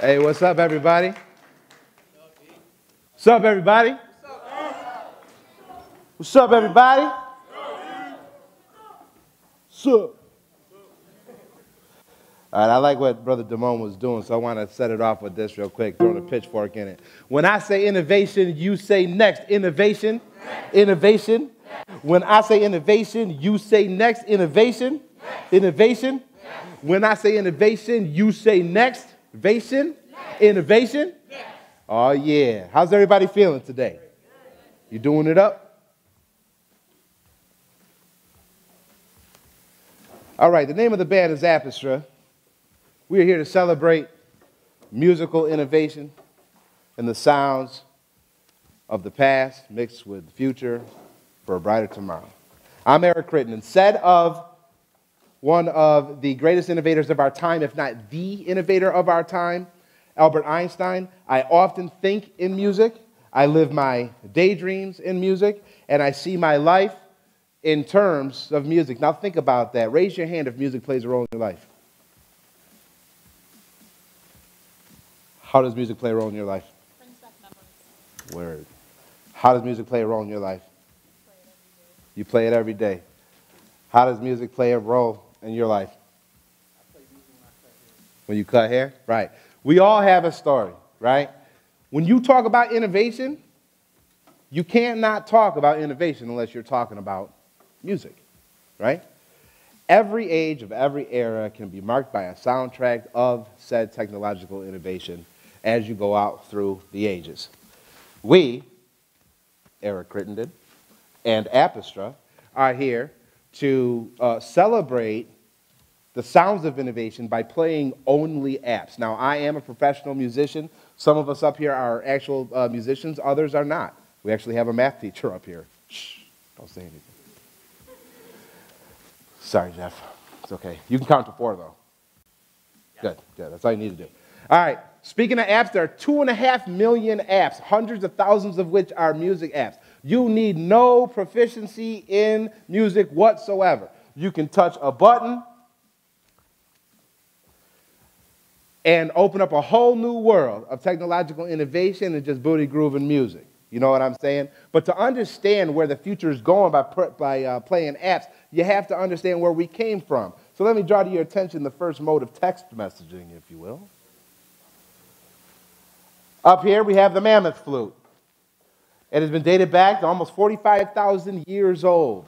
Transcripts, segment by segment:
Hey, what's up, everybody? What's up, everybody? What's up, everybody? What's up? All right, I like what Brother Damone was doing, so I want to set it off with this real quick, throwing a pitchfork in it. When I say innovation, you say next. Innovation, next. innovation. Next. When I say innovation, you say next. Innovation, next. innovation. When I say innovation, you say next. Innovation, innovation. Oh, yeah. How's everybody feeling today? You doing it up? All right, the name of the band is Appestra. We are here to celebrate musical innovation and the sounds of the past mixed with the future for a brighter tomorrow. I'm Eric Crittenden, said of one of the greatest innovators of our time, if not the innovator of our time, Albert Einstein. I often think in music. I live my daydreams in music, and I see my life in terms of music. Now, think about that. Raise your hand if music plays a role in your life. How does music play a role in your life? Word. How does music play a role in your life? You play it every day. How does music play a role in your life? When you cut hair? Right. We all have a story, right? When you talk about innovation, you can't not talk about innovation unless you're talking about music, right? Every age of every era can be marked by a soundtrack of said technological innovation as you go out through the ages. We, Eric Crittenden, and Appestra are here to uh, celebrate the sounds of innovation by playing only apps. Now, I am a professional musician. Some of us up here are actual uh, musicians, others are not. We actually have a math teacher up here. Shh, don't say anything. Sorry, Jeff. It's okay. You can count to four, though. Good, good. That's all you need to do. All right. Speaking of apps, there are two and a half million apps, hundreds of thousands of which are music apps. You need no proficiency in music whatsoever. You can touch a button and open up a whole new world of technological innovation and just booty grooving music. You know what I'm saying? But to understand where the future is going by, by uh, playing apps, you have to understand where we came from. So let me draw to your attention the first mode of text messaging, if you will. Up here we have the mammoth flute. It has been dated back to almost 45,000 years old.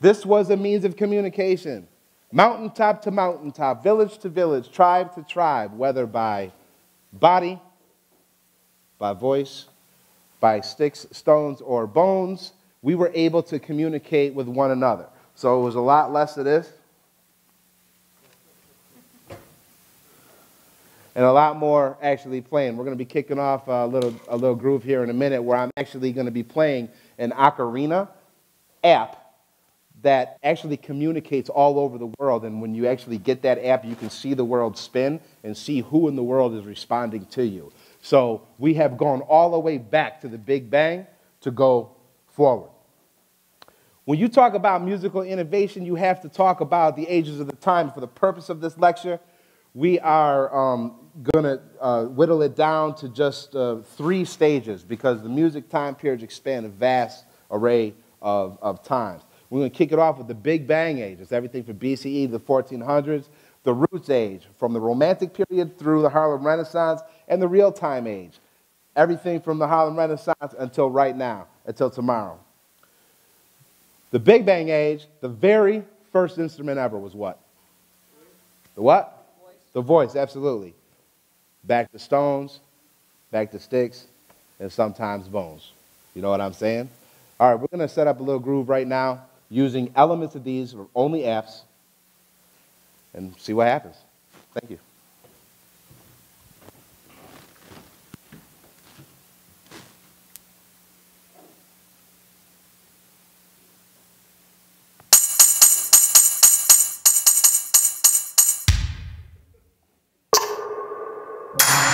This was a means of communication, mountaintop to mountaintop, village to village, tribe to tribe, whether by body, by voice, by sticks, stones, or bones, we were able to communicate with one another. So it was a lot less of this and a lot more actually playing. We're going to be kicking off a little, a little groove here in a minute where I'm actually going to be playing an ocarina app that actually communicates all over the world. And when you actually get that app, you can see the world spin and see who in the world is responding to you. So we have gone all the way back to the Big Bang to go forward. When you talk about musical innovation, you have to talk about the ages of the time. For the purpose of this lecture, we are um, going to uh, whittle it down to just uh, three stages because the music time periods expand a vast array of, of times. We're going to kick it off with the Big Bang age. It's everything from BCE to the 1400s, the Roots age, from the Romantic period through the Harlem Renaissance, and the Real Time age. Everything from the Harlem Renaissance until right now, until tomorrow. The Big Bang age, the very first instrument ever was what? The what? The voice, absolutely. Back to stones, back to sticks, and sometimes bones. You know what I'm saying? All right, we're going to set up a little groove right now using elements of these or only Fs and see what happens. Thank you.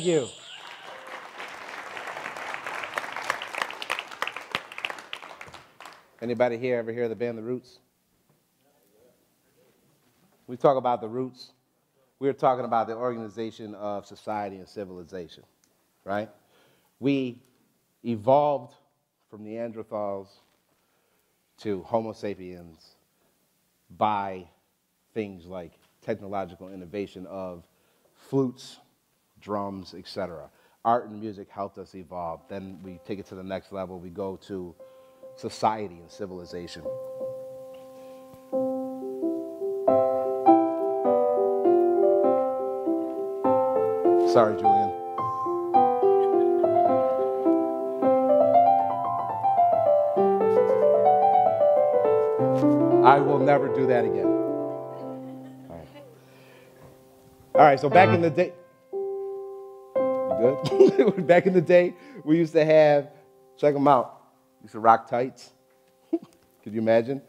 Thank you. Anybody here ever hear the band The Roots? We talk about the roots. We're talking about the organization of society and civilization, right? We evolved from Neanderthals to Homo sapiens by things like technological innovation of flutes, drums, etc. Art and music helped us evolve. Then we take it to the next level. We go to society and civilization. Sorry, Julian. I will never do that again. All right. All right, so back in the day? back in the day, we used to have, check them out, we used to rock tights. Could you imagine?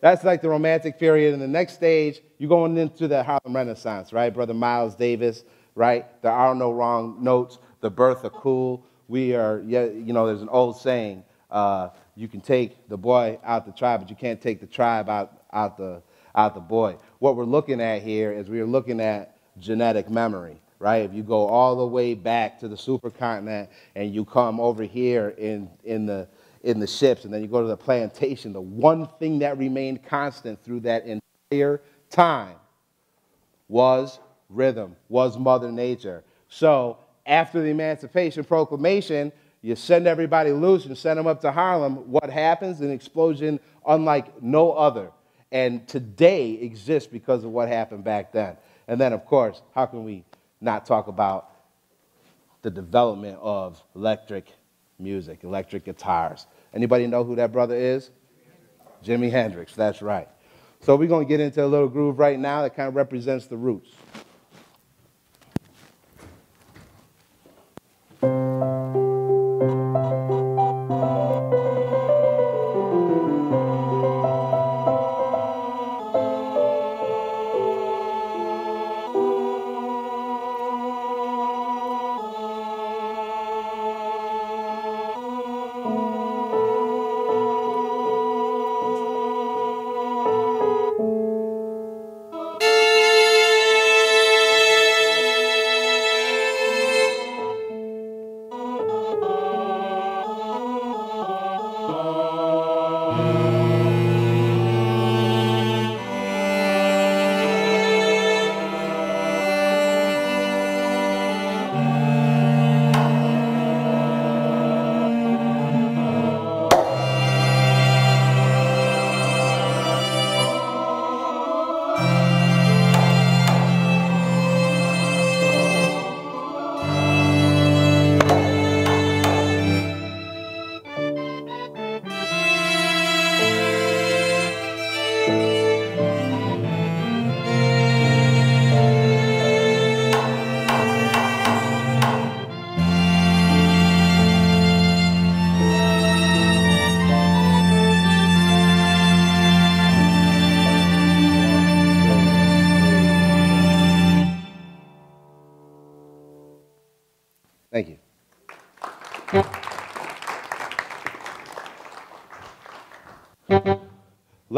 That's like the romantic period. And the next stage, you're going into the Harlem Renaissance, right? Brother Miles Davis, right? There are no wrong notes. The birth of cool. We are, you know, there's an old saying, uh, you can take the boy out the tribe, but you can't take the tribe out, out, the, out the boy. What we're looking at here is we're looking at genetic memory, right? If you go all the way back to the supercontinent and you come over here in, in, the, in the ships and then you go to the plantation, the one thing that remained constant through that entire time was rhythm, was Mother Nature. So after the Emancipation Proclamation, you send everybody loose and send them up to Harlem. What happens? An explosion unlike no other. And today exists because of what happened back then. And then, of course, how can we not talk about the development of electric music, electric guitars? Anybody know who that brother is? Jimi Hendrix, that's right. So we're going to get into a little groove right now that kind of represents the roots.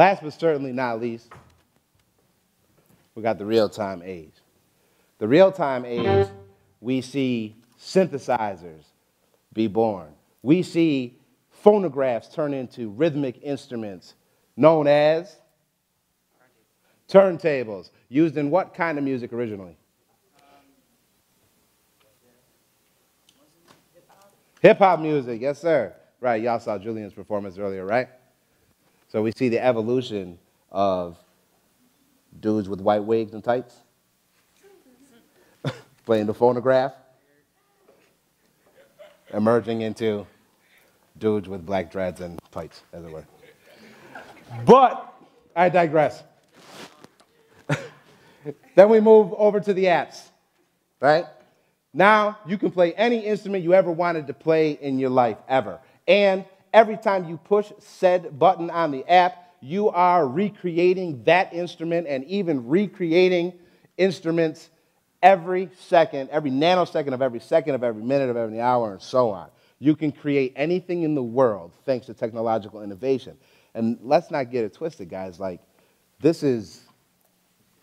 Last but certainly not least, we got the real time age. The real time age, we see synthesizers be born. We see phonographs turn into rhythmic instruments known as turntables, used in what kind of music originally? Hip hop music, yes, sir. Right, y'all saw Julian's performance earlier, right? So we see the evolution of dudes with white wigs and tights playing the phonograph, emerging into dudes with black dreads and tights, as it were. But I digress. then we move over to the apps, right? Now you can play any instrument you ever wanted to play in your life, ever. And every time you push said button on the app, you are recreating that instrument and even recreating instruments every second, every nanosecond of every second of every minute of every hour, and so on. You can create anything in the world thanks to technological innovation. And let's not get it twisted, guys. Like, this is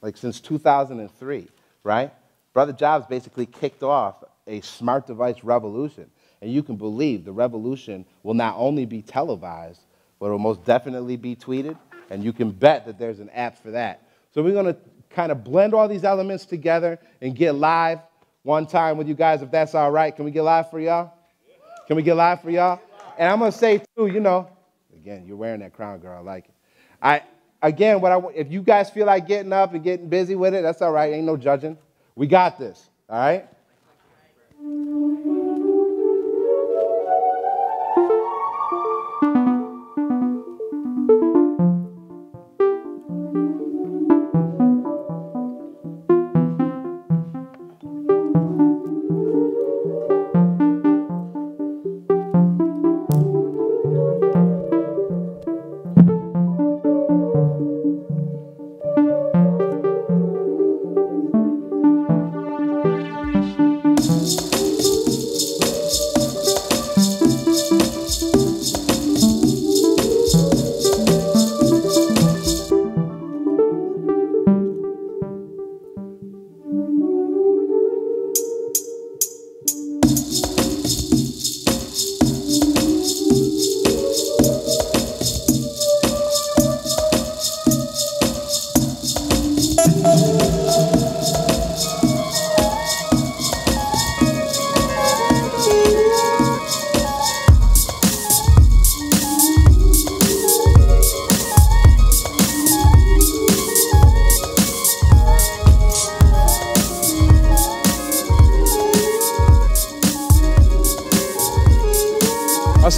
like since 2003, right? Brother Jobs basically kicked off a smart device revolution. And you can believe the revolution will not only be televised, but it will most definitely be tweeted. And you can bet that there's an app for that. So we're going to kind of blend all these elements together and get live one time with you guys, if that's all right. Can we get live for y'all? Can we get live for y'all? And I'm going to say, too, you know, again, you're wearing that crown, girl. I like it. I, again, what I, if you guys feel like getting up and getting busy with it, that's all right. Ain't no judging. We got this, all right?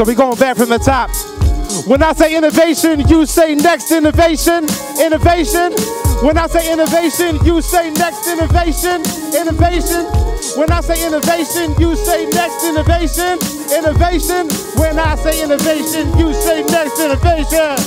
So we going back from the top. When I say innovation, you say next innovation, innovation. When I say innovation, you say next innovation, innovation. When I say innovation, you say next innovation, innovation. When I say innovation, you say next innovation.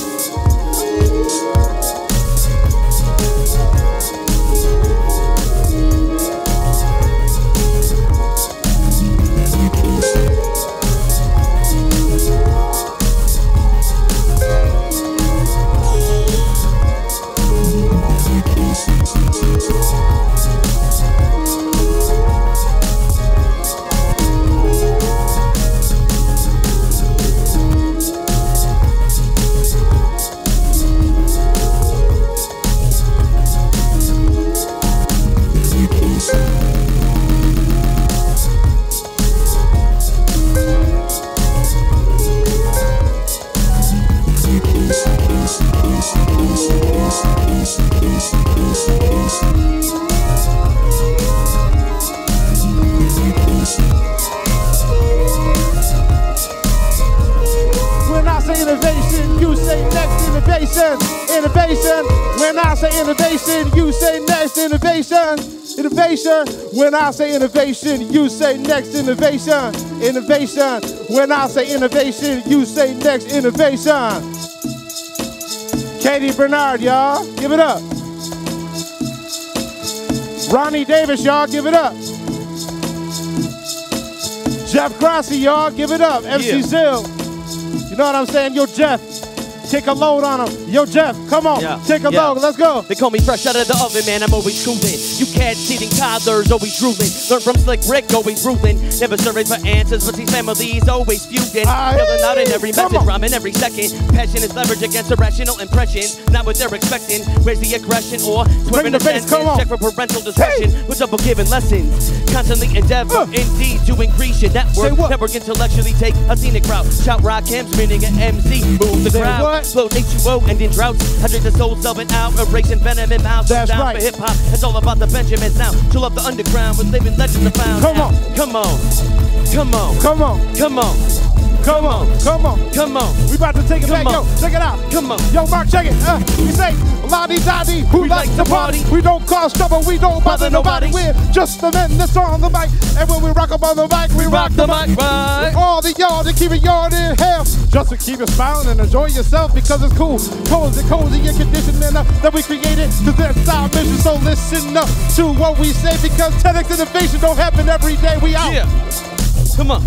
When I say innovation, you say next innovation. Innovation. When I say innovation, you say next innovation. Katie Bernard, y'all, give it up. Ronnie Davis, y'all, give it up. Jeff Grassi, y'all, give it up. MC yeah. Zill. You know what I'm saying? Yo, Jeff. Take a load on him. Yo, Jeff, come on. Yeah. Take a yeah. load. Let's go. They call me fresh out of the oven, man. I'm always cruising. You cats eating toddlers, always drooling. Learn from Slick Rick, always ruling. Never surveyed for answers, but these families always feuding. Filling out in every message, rhyming every second. Passion is leverage against irrational impressions. Not what they're expecting. Raise the aggression or swerving the fence. Check for parental discretion. Hey. With double giving lessons. Constantly endeavor, uh. indeed, to increase your network. Network intellectually take a scenic route. Shout rock hymns, meaning an MC. Move the crowd. Float H2O and in droughts. Hydrate the soul, selling out. Erasing venom in mouths. That's down right. for hip hop. It's all about the Benjamins now. Chill up the underground with living legends found. Come on. Come on. Come on. Come on. Come on. Come on, come on. Come on. We about to take it Come back. on. Yo, check it out. Come on. Yo, Mark, check it. Uh, we say, la-di da-di, who We likes like to party? party. We don't cause trouble, we don't bother Bother nobody. nobody. We're just the men that's on the mic. And when we rock up on the mic, we, Rock the mic right. all the y'all to keep it yard in hell. Just to keep you smiling and enjoy yourself because it's cool. Cozy, cozy, and conditioning uh, that we created. Cause that's our mission. So listen up to what we say because TEDx innovation don't happen every day. We out. Yeah. Come on.